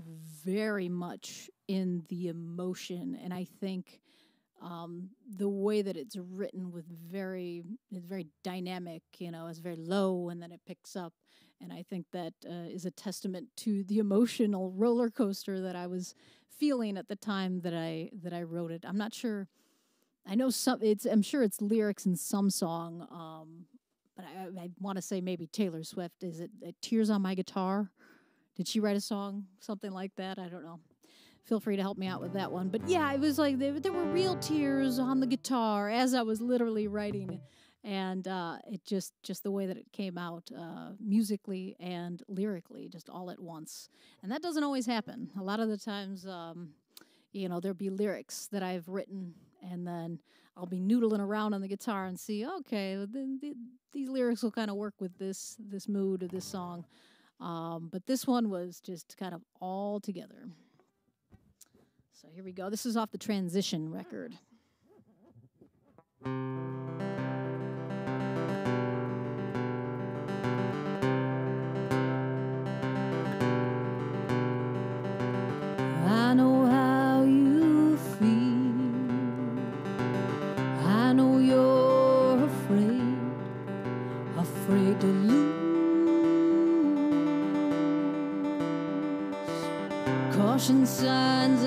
very much in the emotion, and I think um, the way that it's written with very it's very dynamic. You know, it's very low, and then it picks up, and I think that uh, is a testament to the emotional roller coaster that I was feeling at the time that I that I wrote it. I'm not sure. I know some. It's. I'm sure it's lyrics in some song. Um, but I, I want to say maybe Taylor Swift. Is it uh, "Tears on My Guitar"? Did she write a song something like that? I don't know. Feel free to help me out with that one. But yeah, it was like there, there were real tears on the guitar as I was literally writing, and uh, it just just the way that it came out uh, musically and lyrically, just all at once. And that doesn't always happen. A lot of the times, um, you know, there'll be lyrics that I've written, and then I'll be noodling around on the guitar and see, okay, these lyrics will kind of work with this this mood of this song. Um, but this one was just kind of all together. So here we go. This is off the transition record. I know how you feel. I know you're afraid, afraid to lose. Caution signs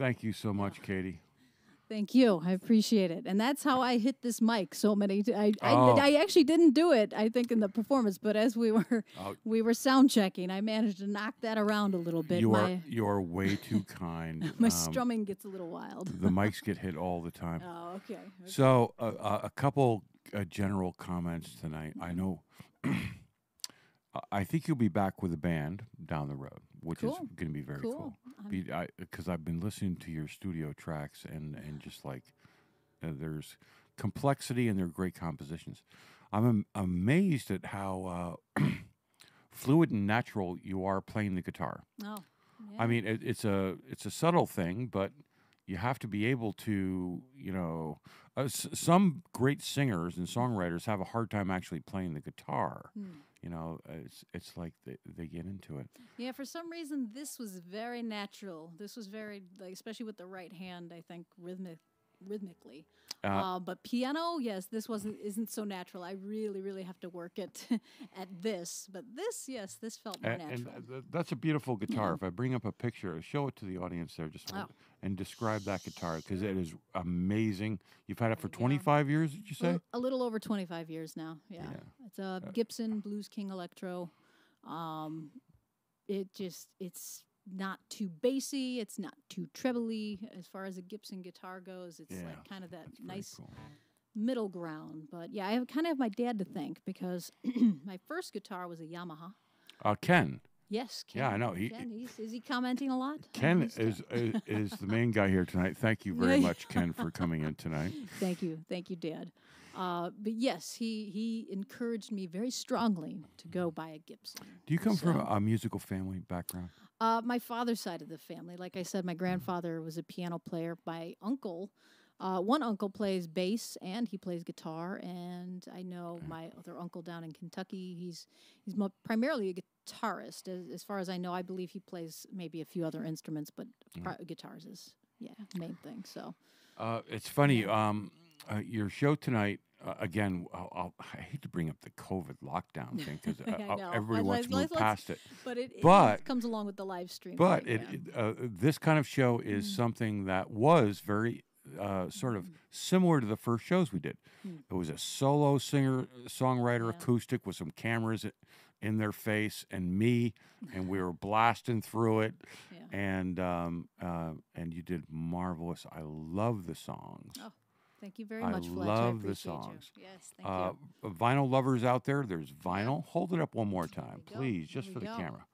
thank you so much, Katie. Thank you. I appreciate it. And that's how I hit this mic so many t- I, I, Oh. I actually didn't do it, I think, in the performance, but as we were Oh. we were sound checking, I managed to knock that around a little bit. You are you are way too kind. <laughs> my Um, strumming gets a little wild. the mics get hit all the time. Oh, okay. okay. So, uh, uh, a couple uh, general comments tonight. I know. <clears throat> I- I think you'll be back with a band down the road, which is going to be very cool. Because I've been listening to your studio tracks and and just like uh, there's complexity and they're great compositions. I'm am- amazed at how uh, <clears throat> fluid and natural you are playing the guitar. Oh, yeah. I mean, it, it's a it's a subtle thing, but you have to be able to, you know, uh, s- some great singers and songwriters have a hard time actually playing the guitar. Hmm. You know, it's it's like they, they get into it. Yeah, for some reason this was very natural. This was very like especially with the right hand, I think rhythmic rhythmically. Uh, Uh, but piano, yes, this wasn't isn't so natural. I really, really have to work it <laughs> at this. But this, yes, this felt more and, natural. uh, th- that's a beautiful guitar. If I bring up a picture, show it to the audience there, just Oh. and describe that guitar because it is amazing. You've had it for There you go. 25 years, did you say? a little over 25 years now. Yeah. Yeah. It's a Gibson Blues King Electro. Um, it just, it's not too bassy. It's not too trebly as far as a Gibson guitar goes. It's Yeah, like kind of that nice, cool. middle ground. But yeah, I have, kind of have my dad to thank because <clears throat> my first guitar was a Yamaha. Uh, Ken. Yes, Ken. Yeah, I know. He- Ken, he's, is he commenting a lot? Ken is, is is the main guy here tonight. Thank you very <laughs> much, Ken, for coming in tonight. <laughs> Thank you, thank you, Dad. Uh, but yes, he he encouraged me very strongly to go buy a Gibson. Do you come from So- a musical family background? Uh, my father's side of the family, like I said, my grandfather was a piano player. My uncle, uh, one uncle plays bass and he plays guitar, and I know my other uncle down in Kentucky. He's he's primarily a guitarist. As, as far as I know, I believe he plays maybe a few other instruments, but pri- guitars is yeah main thing. So Uh, it's funny. Um, uh, your show tonight. Uh, again, I'll, I'll, I hate to bring up the COVID lockdown thing <laughs> because I know. everybody wants to move past it. but it, it comes along with the live stream. But it, yeah. uh, this kind of show is Mm. something that was very uh, sort of similar to the first shows we did. Mm. It was a solo singer songwriter Yeah. acoustic with some cameras in their face and me, and we were blasting through it. <laughs> Yeah. And um, uh, and you did marvelous. I love the songs. Oh, Thank you very I much, Fletch. I love the appreciate you. songs. Yes, thank Uh, you. vinyl lovers out there, there's vinyl. Hold it up one more time, please, just for the go. camera.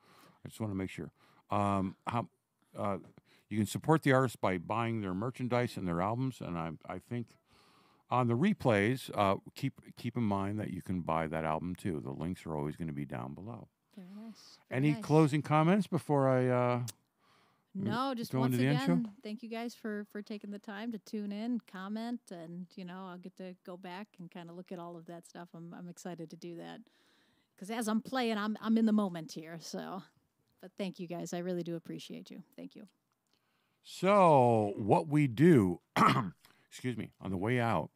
I just want to make sure. Um, how uh, you can support the artist by buying their merchandise and their albums, and I I think on the replays, uh, keep keep in mind that you can buy that album too. The links are always going to be down below. Very nice. very Any nice. closing comments before I? No, just once into the end show? again, thank you guys for for taking the time to tune in, comment, and you know I'll get to go back and kind of look at all of that stuff. I'm I'm excited to do that because as I'm playing, I'm I'm in the moment here. So, but thank you guys, I really do appreciate you. Thank you. So what we do, <clears throat> excuse me, on the way out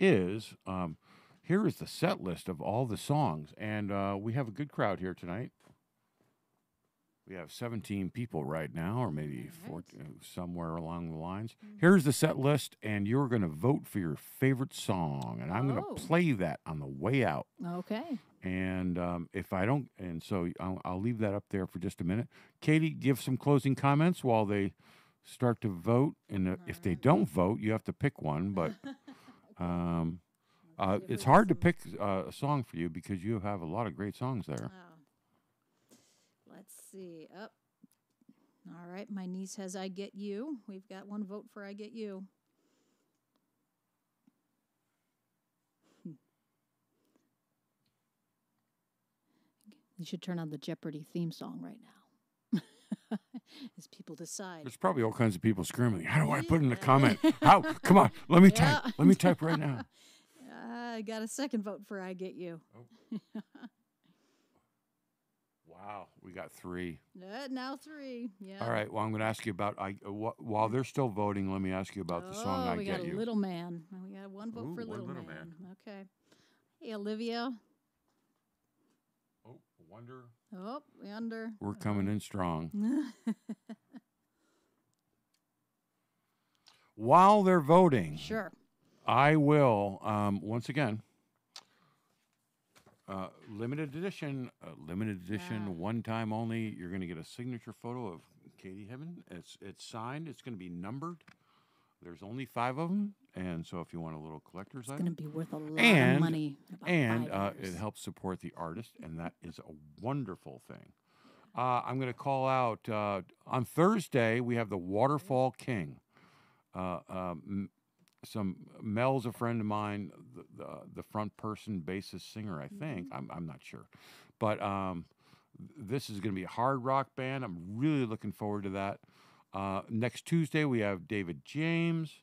is um, here is the set list of all the songs, and uh, we have a good crowd here tonight. We have 17 people right now, or maybe right. 14, somewhere along the lines. Here's the set list, and you're going to vote for your favorite song, and I'm going Oh. to play that on the way out. Okay. And um, if I don't, and so I'll, I'll leave that up there for just a minute. Katie, give some closing comments while they start to vote. And uh, if they don't vote, you have to pick one. But <laughs> um, uh, it's hard to pick uh, a song for you because you have a lot of great songs there. Wow. Let's see. Up. All right. My niece has I Get You. We've got one vote for I Get You. Hmm. You should turn on the Jeopardy theme song right now. <laughs> As people decide. There's probably all kinds of people screaming. How do I put in a comment? How? Come on, let me <laughs> type. Let me type right now. <laughs> I got a second vote for I Get You. Wow, we got three. Uh, now three. Yeah. All right. Well, I'm going to ask you about. I uh, wh- while they're still voting, let me ask you about the song oh, "I we Get got a You." little man. We got one vote Ooh, for one little, Little man. Man. Okay. Hey, Olivia. Oh, wonder. Oh, we under. We're coming in strong. <laughs> While they're voting, sure. I will um, once again. Uh, limited edition, uh, limited edition, Ah. one time only. You're going to get a signature photo of Katie Hibben. It's it's signed. It's going to be numbered. There's only five of them, and so if you want a little collector's It's going to be worth a lot And- of money. and uh, it helps support the artist, and that is a wonderful thing. Uh, I'm going to call out uh, on Thursday. We have the Waterfall King. Uh, um, some Mel's a friend of mine, the, the, the front person, bassist, singer. I think I'm I'm not sure, but um, this is going to be a hard rock band. I'm really looking forward to that. Uh, next Tuesday we have David James.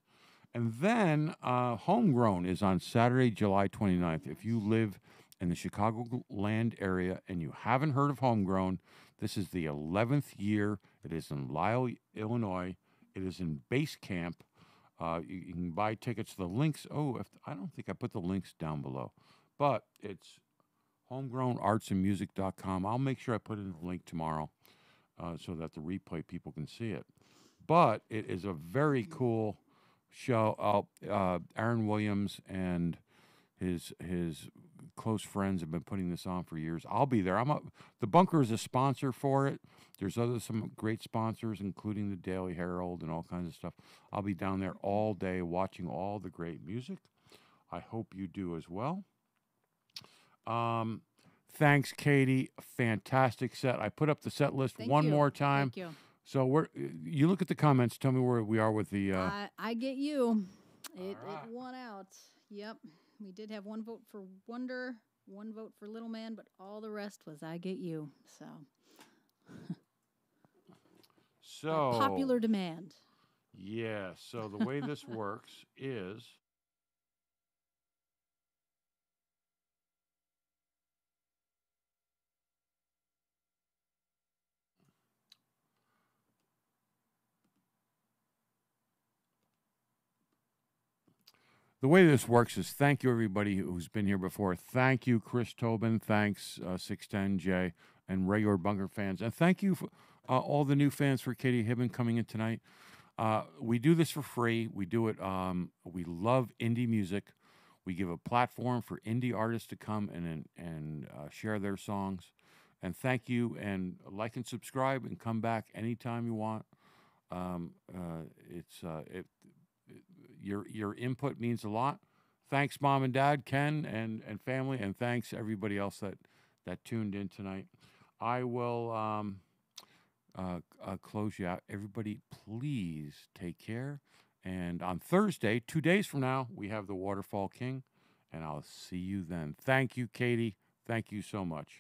And then uh, Homegrown is on Saturday, July 29th. If you live in the Chicagoland area and you haven't heard of Homegrown, this is the 11th year. It is in Lisle, Illinois. It is in base camp. Uh, you, you can buy tickets. The links, oh, if, I don't think I put the links down below, but it's homegrownartsandmusic.com. I'll make sure I put in the link tomorrow uh, so that the replay people can see it. But it is a very cool show. Uh, uh, Aaron Williams and his his close friends have been putting this on for years. I'll be there. I'm a, the bunker is a sponsor for it. There's other some great sponsors, including the Daily Herald and all kinds of stuff. I'll be down there all day watching all the great music. I hope you do as well. Um, thanks, Katie. Fantastic set. I put up the set list Thank one you. more time. Thank you. So we're you look at the comments. Tell me where we are with the. Uh, I, I get you. It, right. it won out. Yep. We did have one vote for Wonder, one vote for Little Man, but all the rest was I get you. So by <laughs> so popular demand. Yeah. So the way this works is. The way this works is thank you everybody who's been here before. Thank you, Chris Tobin. Thanks, uh, 610J and regular Bunker fans. And thank you for uh, all the new fans for Katie Hibben coming in tonight. Uh, we do this for free. We do it. Um, we love indie music. We give a platform for indie artists to come and and, uh, share their songs. And thank you. And like and subscribe and come back anytime you want. Um, uh, it's uh, it, your your input means a lot. Thanks, mom and dad, Ken and and family, and thanks everybody else that that tuned in tonight. I will. Um, uh, uh, close you out. Everybody, please take care. And on Thursday, two days from now, we have the Waterfall King, and I'll see you then. Thank you, Katie. Thank you so much.